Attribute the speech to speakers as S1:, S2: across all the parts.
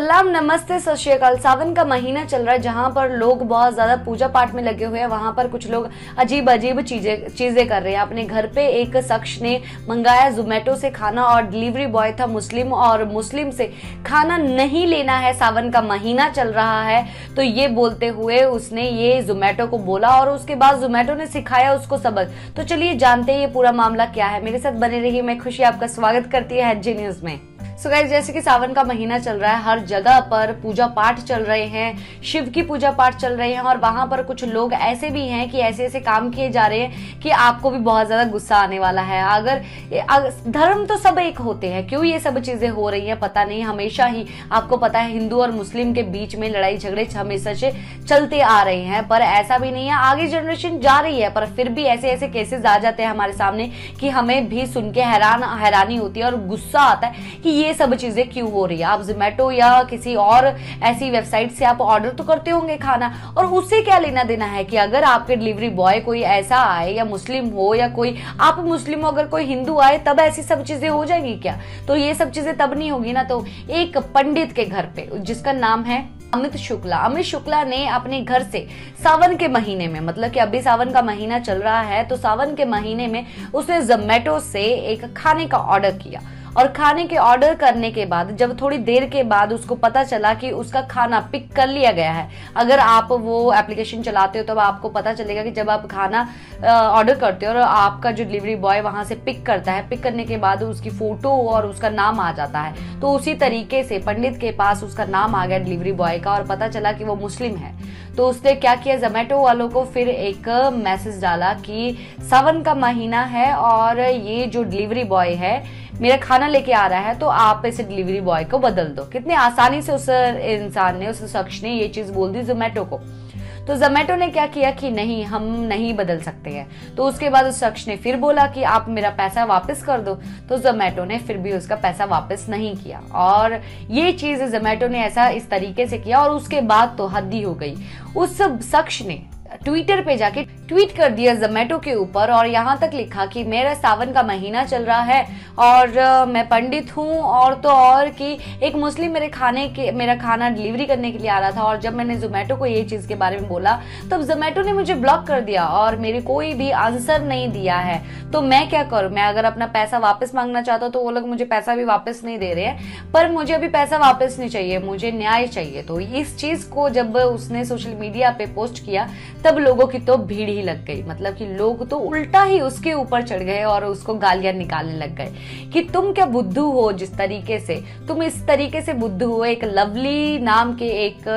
S1: सलाम, नमस्ते, सत श्रीकाल सावन का महीना चल रहा है जहाँ पर लोग बहुत ज़्यादा पूजा पाठ में लगे हुए हैं। वहाँ पर कुछ लोग अजीब अजीब चीज़ें चीज़ें कर रहे हैं। अपने घर पे एक शख्स ने मंगाया जोमेटो से खाना और डिलीवरी बॉय था मुस्लिम और मुस्लिम से खाना नहीं लेना है। सावन का महीना चल रहा है। तो ये बोलते हुए उसने ये जोमेटो को बोला और उसके बाद जोमेटो ने सिखाया उसको सबक। तो चलिए जानते हैं ये पूरा मामला क्या है। मेरे साथ बने रही मैं खुशी आपका स्वागत करती है जी न्यूज़ में। सो so जैसे कि सावन का महीना चल रहा है हर जगह पर पूजा पाठ चल रहे हैं शिव की पूजा पाठ चल रहे हैं और वहाँ पर कुछ लोग ऐसे भी हैं कि ऐसे ऐसे काम किए जा रहे हैं कि आपको भी बहुत ज़्यादा गुस्सा आने वाला है। अगर, धर्म तो सब एक होते हैं क्यों ये सब चीज़ें हो रही हैं पता नहीं हमेशा ही आपको पता है हिंदू और मुस्लिम के बीच में लड़ाई झगड़े हमेशा से चलते आ रहे हैं पर ऐसा भी नहीं है आगे जनरेशन जा रही है पर फिर भी ऐसे ऐसे केसेस आ जाते हैं हमारे सामने कि हमें भी सुन के हैरान हैरानी होती है और गुस्सा आता है कि ये ये सब चीज़ें क्यों हो रही है? आप जोमेटो या किसी और ऐसी वेबसाइट से आप ऑर्डर तो करते होंगे खाना, और उससे क्या लेना देना है कि अगर आपके डिलीवरी बॉय कोई ऐसा आए या मुस्लिम हो या कोई, आप मुस्लिम हो, अगर कोई हिंदू आए, तब ऐसी सब चीज़ें हो जाएँगी क्या? तो ये सब चीज़ें तब नहीं होगी ना तो एक पंडित के घर पे, जिसका नाम है अमित शुक्ला। अमित शुक्ला ने अपने घर से सावन के महीने में मतलब कि अभी सावन का महीना चल रहा है तो सावन के महीने में उसने जोमेटो से एक खाने का ऑर्डर किया। और खाने के ऑर्डर करने के बाद, जब थोड़ी देर के बाद उसको पता चला कि उसका खाना पिक कर लिया गया है, अगर आप वो एप्लीकेशन चलाते हो, तब तो आपको पता चलेगा कि जब आप खाना ऑर्डर करते हो और आपका जो डिलीवरी बॉय वहाँ से पिक करता है पिक करने के बाद उसकी फ़ोटो और उसका नाम आ जाता है। तो उसी तरीके से पंडित के पास उसका नाम आ गया डिलीवरी बॉय का और पता चला कि वो मुस्लिम है। तो उसने क्या किया जोमेटो वालों को फिर एक मैसेज डाला कि, सावन का महीना है और ये जो डिलीवरी बॉय है, मेरा खाना लेके आ रहा है तो आप इसे डिलीवरी बॉय को बदल दो। कितने आसानी से उस इंसान ने, उस शख्स ने ये चीज़ बोल दी जोमेटो को। तो जोमेटो ने क्या किया कि नहीं, हम नहीं बदल सकते हैं। तो उसके बाद उस शख्स ने फिर बोला कि आप मेरा पैसा वापस कर दो। तो जोमेटो ने फिर भी उसका पैसा वापस नहीं किया। और ये चीज़ जोमेटो ने ऐसा इस तरीके से किया और उसके बाद तो हद ही हो गई। उस शख्स ने ट्विटर पे जाके ट्वीट कर दिया जोमेटो के ऊपर और यहाँ तक लिखा कि मेरा सावन का महीना चल रहा है और मैं पंडित हूँ और तो और कि एक मुस्लिम मेरे खाने के, मेरा खाना डिलीवरी करने के लिए आ रहा था और जब मैंने जोमेटो को ये चीज़ के बारे में बोला, तब जोमेटो ने मुझे ब्लॉक कर दिया और मेरे कोई भी आंसर नहीं दिया है। तो मैं क्या करूँ? मैं अगर अपना पैसा वापस मांगना चाहता हूँ तो वो लोग मुझे पैसा भी वापस नहीं दे रहे हैं, पर मुझे अभी पैसा वापस नहीं चाहिए, मुझे न्याय चाहिए। तो इस चीज़ को जब उसने सोशल मीडिया पे पोस्ट किया, तब लोगों की तो भीड़ ही लग गई। मतलब कि लोग तो उल्टा ही उसके ऊपर चढ़ गए और उसको गालियाँ निकालने लग गए कि तुम क्या बुद्धू हो जिस तरीके से? तुम इस तरीके से बुद्धू हो। एक लवली नाम के एक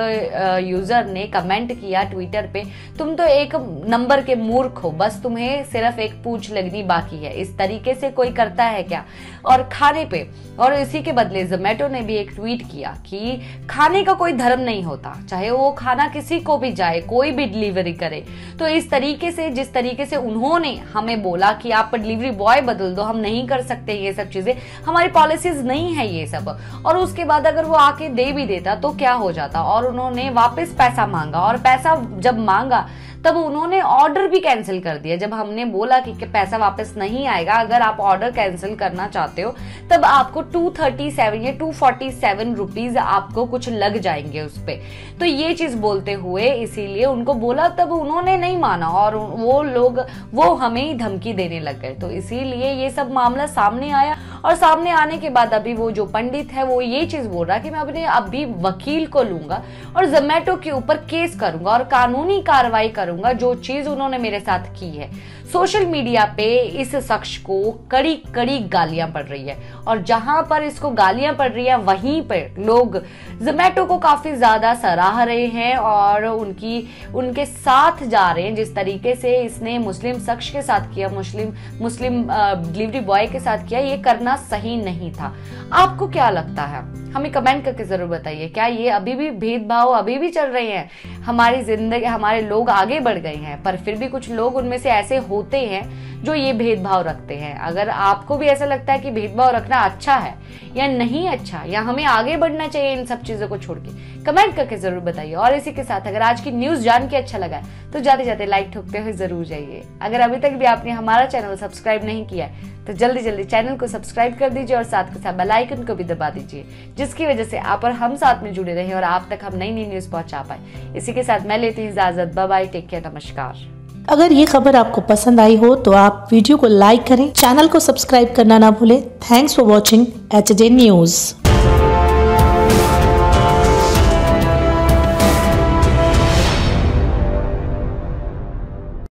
S1: यूज़र ने कमेंट किया ट्विटर पे, तुम तो एक नंबर के मूर्ख हो। बस तुम्हें सिर्फ़ एक पूछ लगनी बाकी है। इस तरीके से कोई करता है क्या? और खाने पे, और इसी के बदले जोमेटो ने भी एक ट्वीट किया कि खाने का कोई धर्म नहीं होता। चाहे वो खाना किसी को भी जाए, कोई भी डिलीवरी करे। तो इस तरीके से, जिस तरीके से उन्होंने हमें बोला कि आप डिलीवरी बॉय बदल दो, हम नहीं कर सकते ये सब चीज़ें, हमारी पॉलिसीज़ नहीं है ये सब। और उसके बाद अगर वो आके दे भी देता तो क्या हो जाता? और उन्होंने वापस पैसा मांगा। और पैसा जब मांगा तब उन्होंने ऑर्डर भी कैंसिल कर दिया। जब हमने बोला कि पैसा वापस नहीं आएगा, अगर आप ऑर्डर कैंसिल करना चाहते हो, तब आपको टू थर्टी सेवन या टू फोर्टी सेवन रुपीज़ आपको कुछ लग जाएँगे उस पर तो ये चीज़ बोलते हुए इसीलिए उनको बोला, तब उन्होंने नहीं माना और वो लोग, वो हमें ही धमकी देने लग गए। तो इसीलिए ये सब मामला सामने आया और सामने आने के बाद अभी वो जो पंडित है, वो ये चीज़ बोल रहा कि मैं अपने अभी वकील को लूँगा और जोमेटो के ऊपर केस करूँगा और कानूनी कार्रवाई करूँगा। करूँगा, जो चीज़ उन्होंने मेरे साथ की है। सोशल मीडिया पे इस शख्स को कड़ी कड़ी गालियाँ पड़ रही है। और जहाँ पर इसको गालियाँ पड़ रही है, वहीं पर लोग जोमेटो को काफ़ी ज़्यादा सराह रहे हैं और उनकी, उनके साथ जा रहे हैं। जिस तरीके से इसने मुस्लिम शख्स के साथ किया, मुस्लिम मुस्लिम डिलीवरी बॉय के साथ किया, ये करना सही नहीं था। आपको क्या लगता है? हमें कमेंट करके ज़रूर बताइए। क्या ये अभी भी भेदभाव अभी भी चल रहे हैं? हमारी ज़िंदगी, हमारे लोग आगे बढ़ गई हैं पर फिर भी कुछ लोग उनमें से ऐसे होते हैं जो ये भेदभाव रखते हैं। अगर आपको भी ऐसा लगता है कि भेदभाव रखना अच्छा है या नहीं अच्छा या हमें आगे बढ़ना चाहिए इन सब चीज़ों को छोड़ के, कमेंट करके ज़रूर बताइए। और इसी के साथ अगर आज की न्यूज़ जान के अच्छा लगा तो जाते जाते लाइक ठोकते हुए ज़रूर जाइए। अगर अभी तक भी आपने हमारा चैनल सब्सक्राइब नहीं किया है तो जल्दी जल्दी चैनल को सब्सक्राइब कर दीजिए और साथ के साथ बेल आइकन को भी दबा दीजिए, जिसकी वजह से आप और हम साथ में जुड़े रहे और आप तक हम नई नई न्यूज़ पहुँचा पाए। इसी के साथ मैं लेती हूँ इजाज़त। बाय टेक केयर नमस्कार।
S2: अगर ये खबर आपको पसंद आई हो तो आप वीडियो को लाइक करें, चैनल को सब्सक्राइब करना ना भूलें। Thanks for watching H news